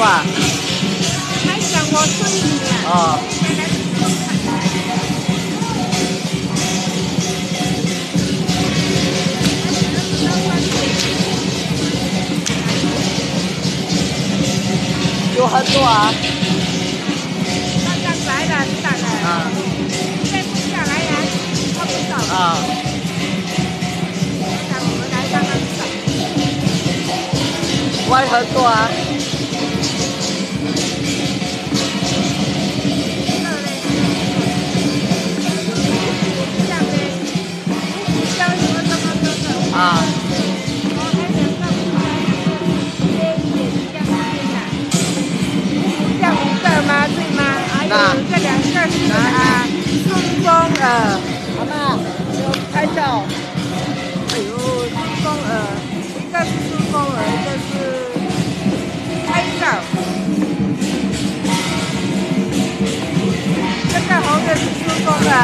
给我你的电话，讲电话。还想我催你啊？哦。有很多啊。刚刚来了，来了。啊。再不下来呀，他不走。啊。看我们来很多啊。啊。这两个是啊，顺风耳，好吗？有拍照。哎呦，顺风耳，一个是顺风耳，一个是拍照。这个红的是顺风耳，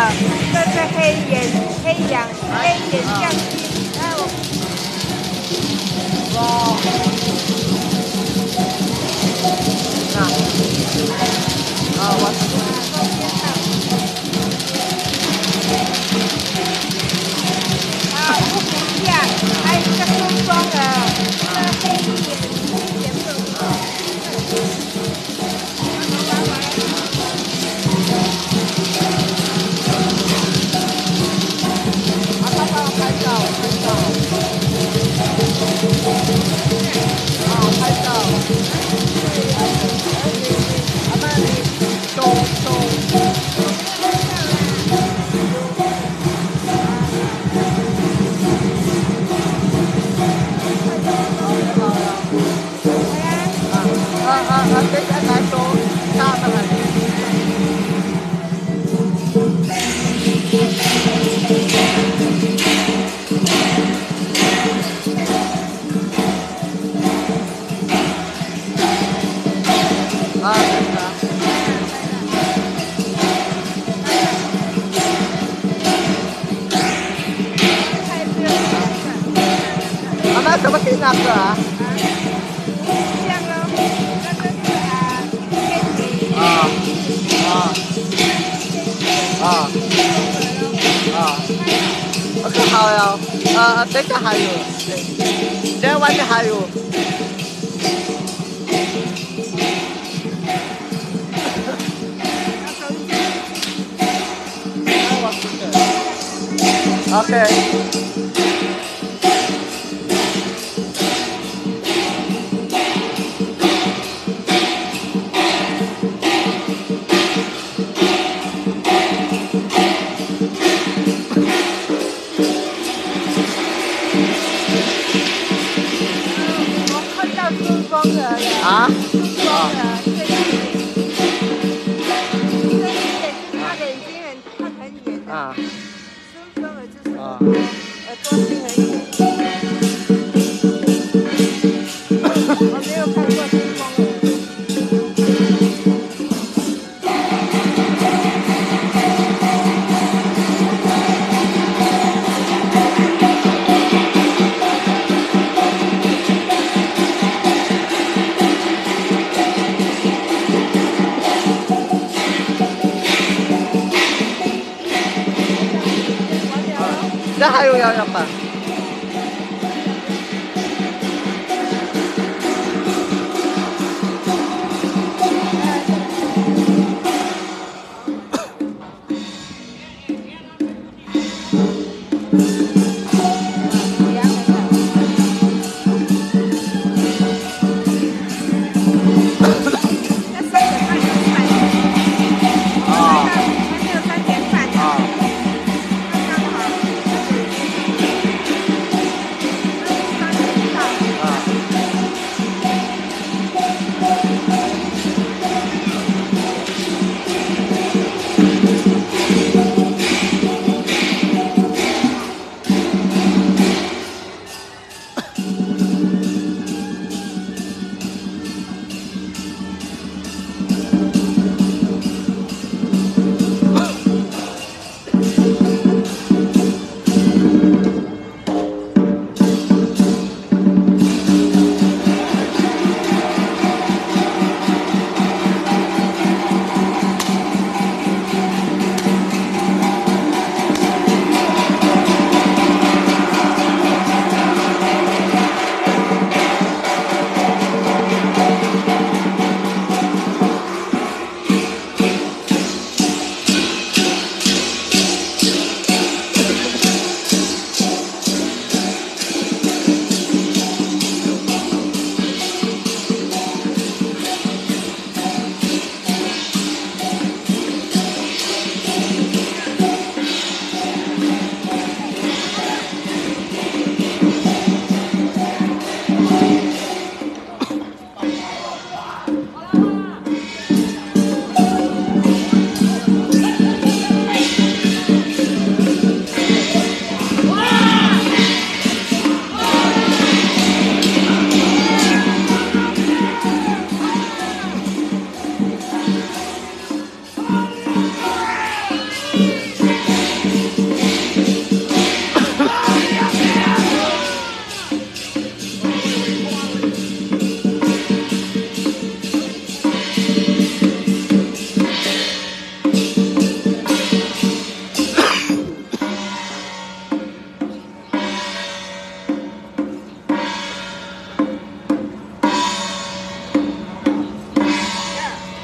这是黑眼黑眼黑眼相机，来我。哇。啊。啊，我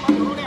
아,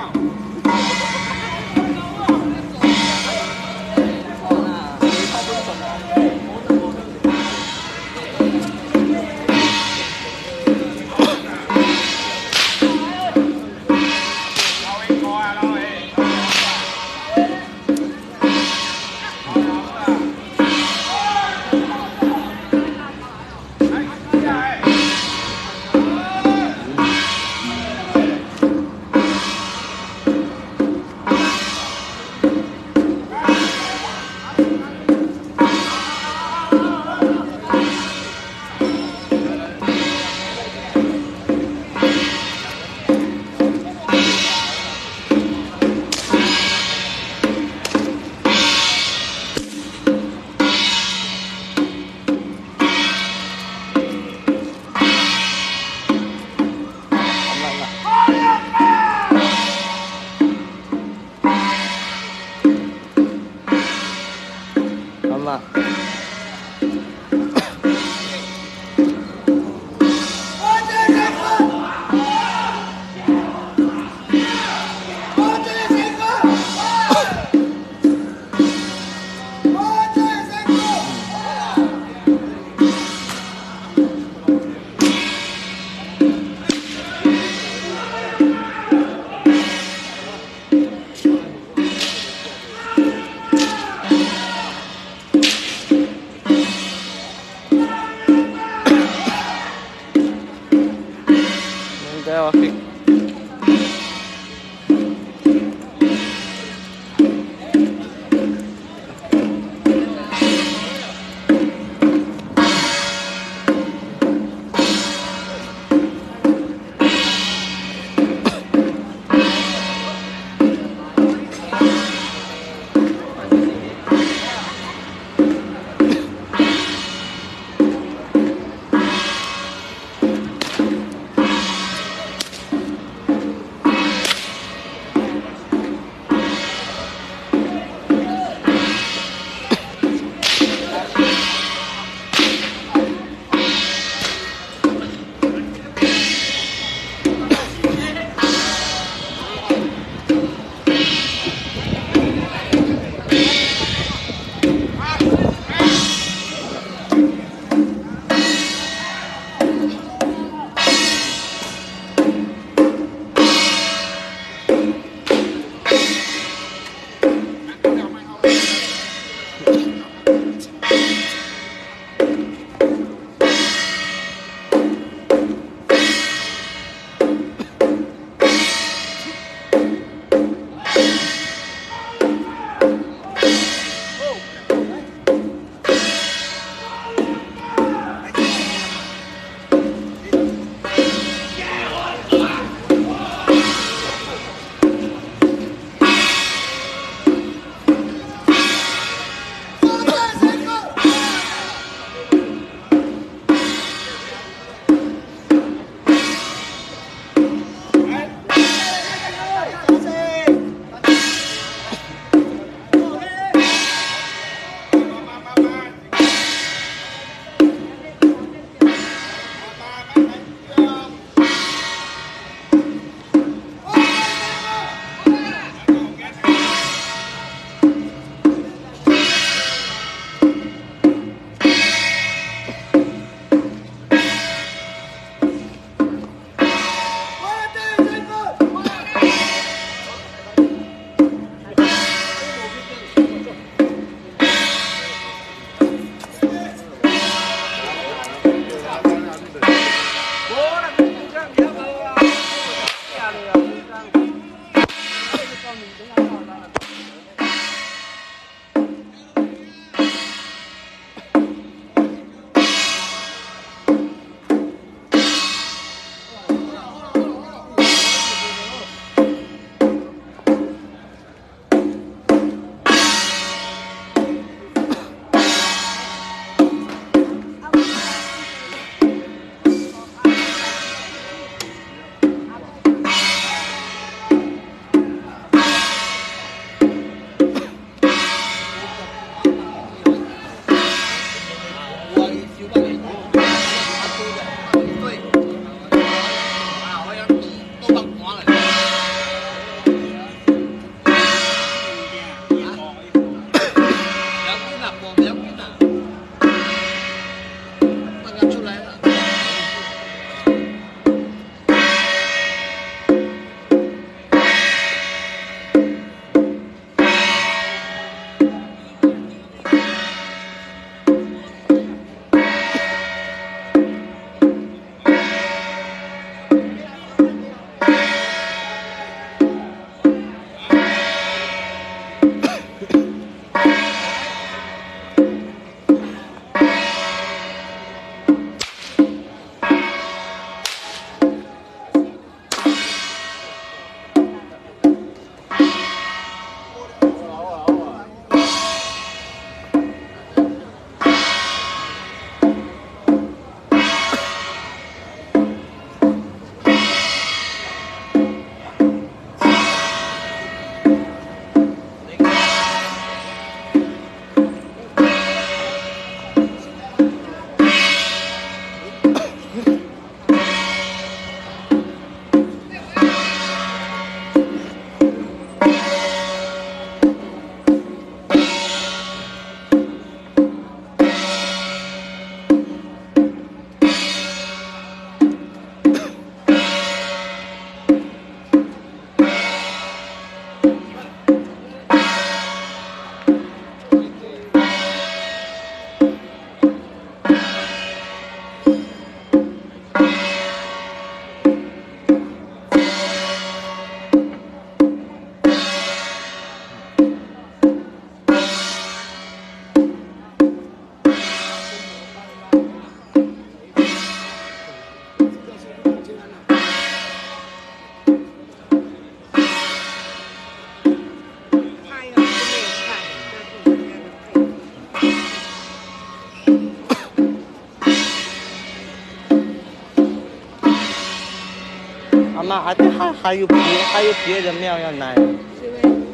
妈，啊，还还有别还有别的庙要来。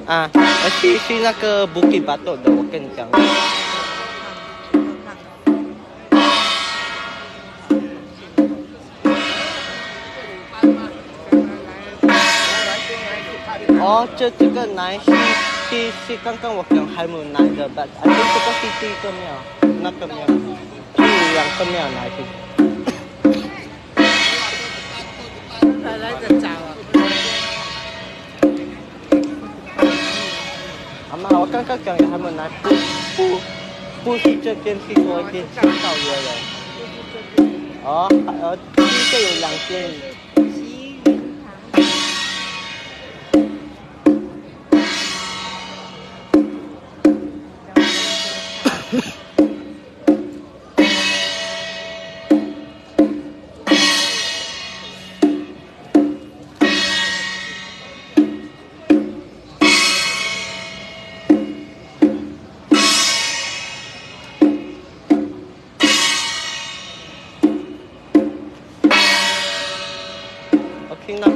啊，去去那个布吉巴多的，我跟你讲。哦，这这个奶是是是刚刚我讲还没有奶的吧？啊，这个是第一个庙，那个庙，是两个庙奶的。刚刚讲的还没来，不不不是这边是多一点介绍约的。哦，呃，第一个有两间。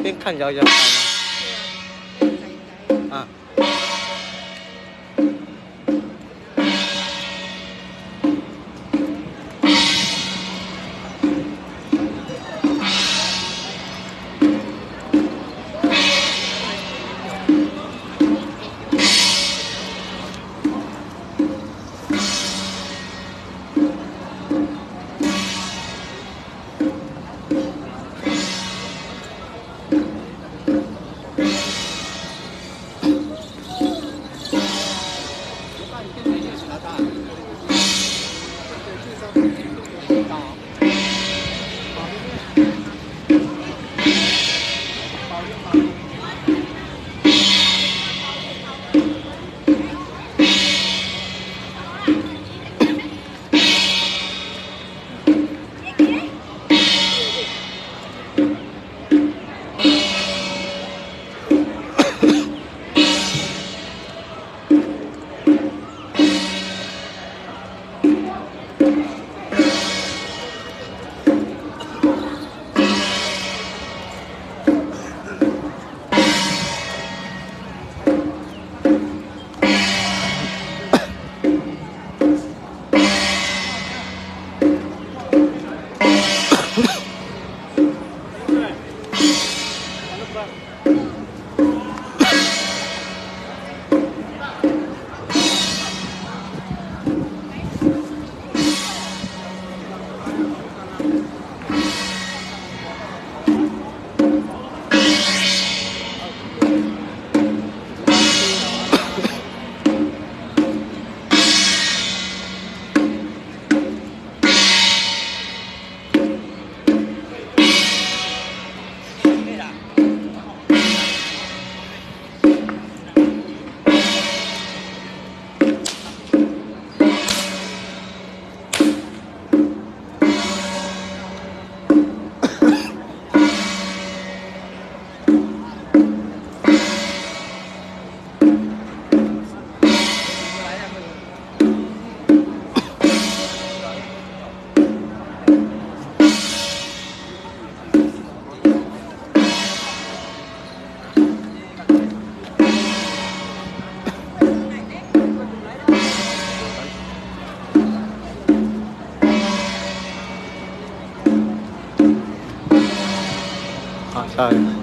边看摇摇 Sorry.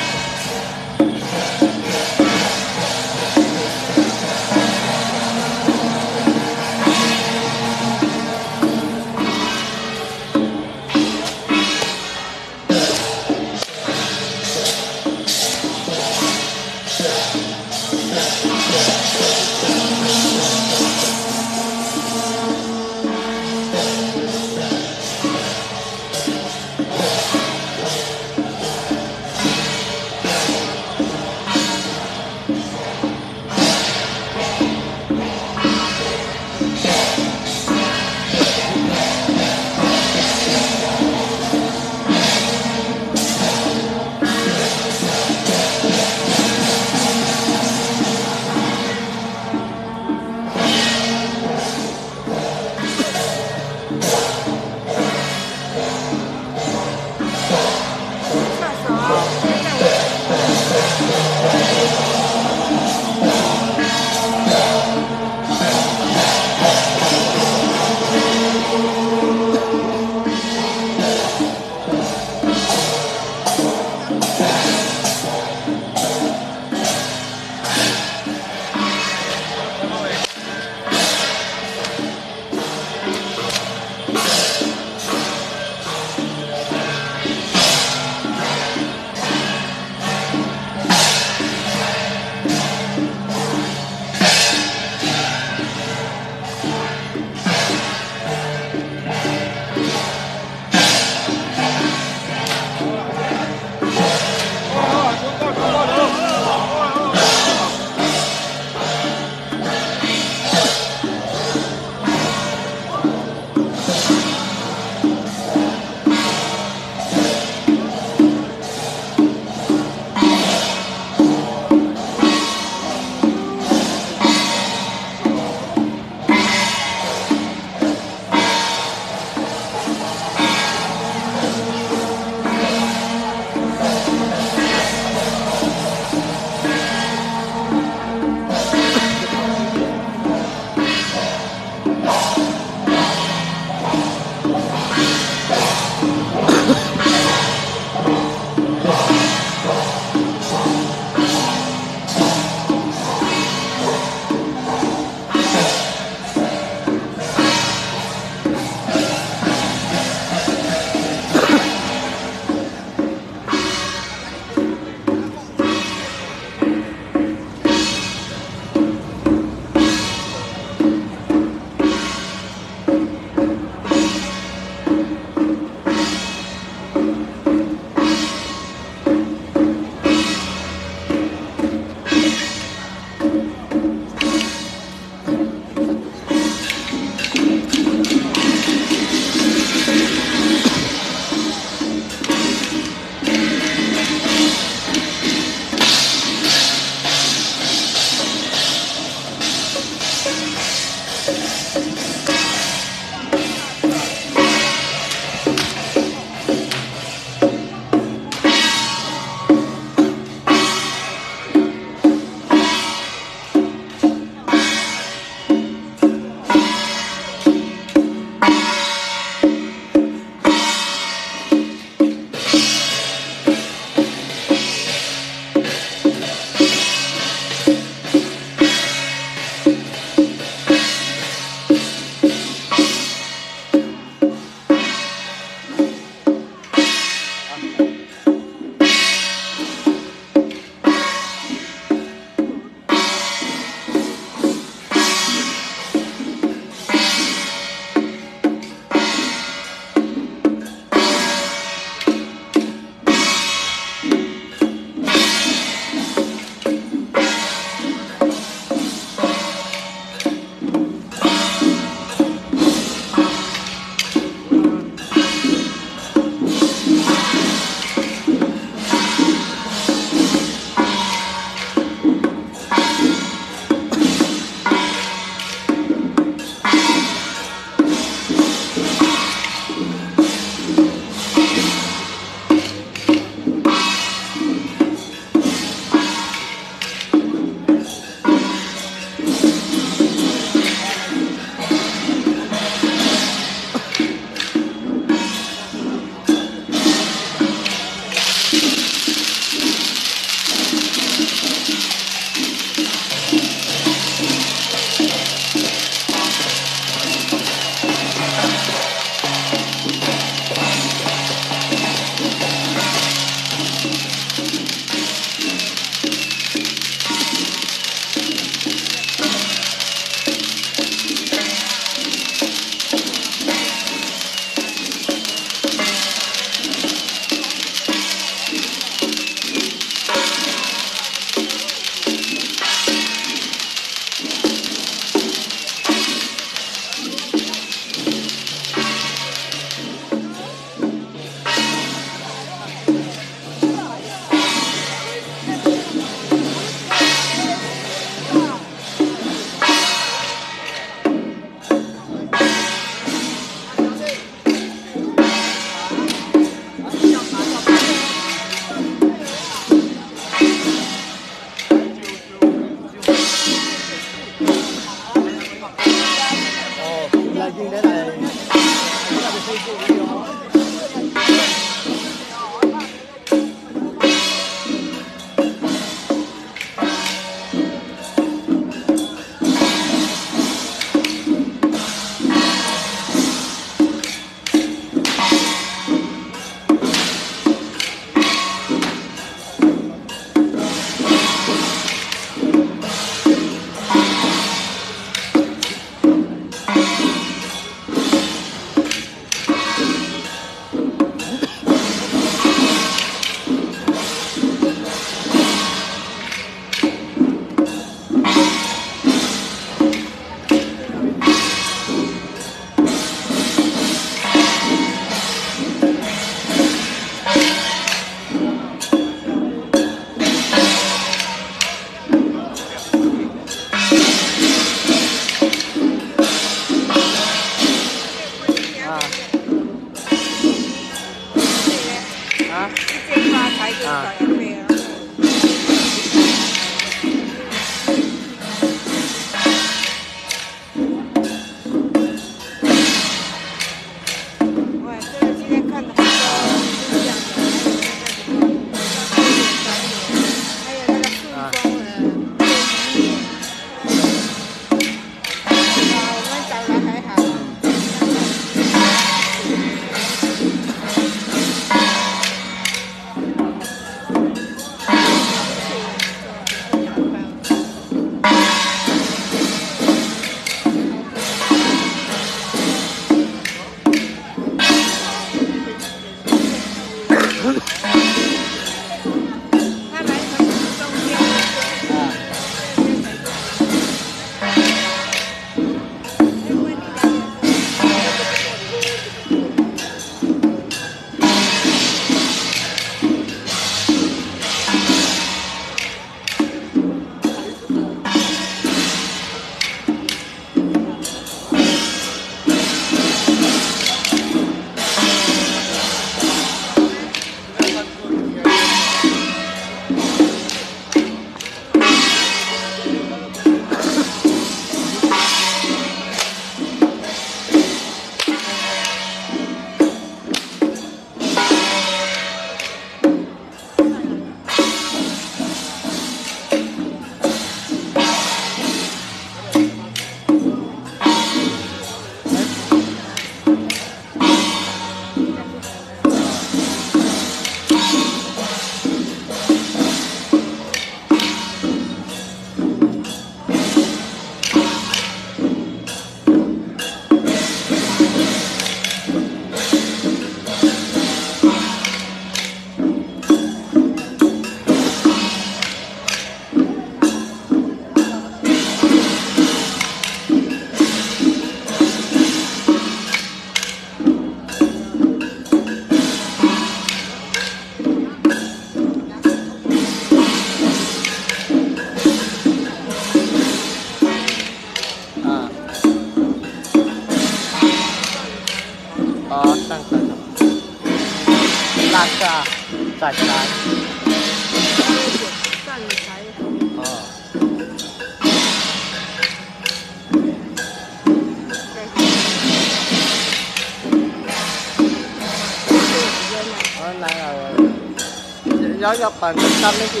了。要要把上面是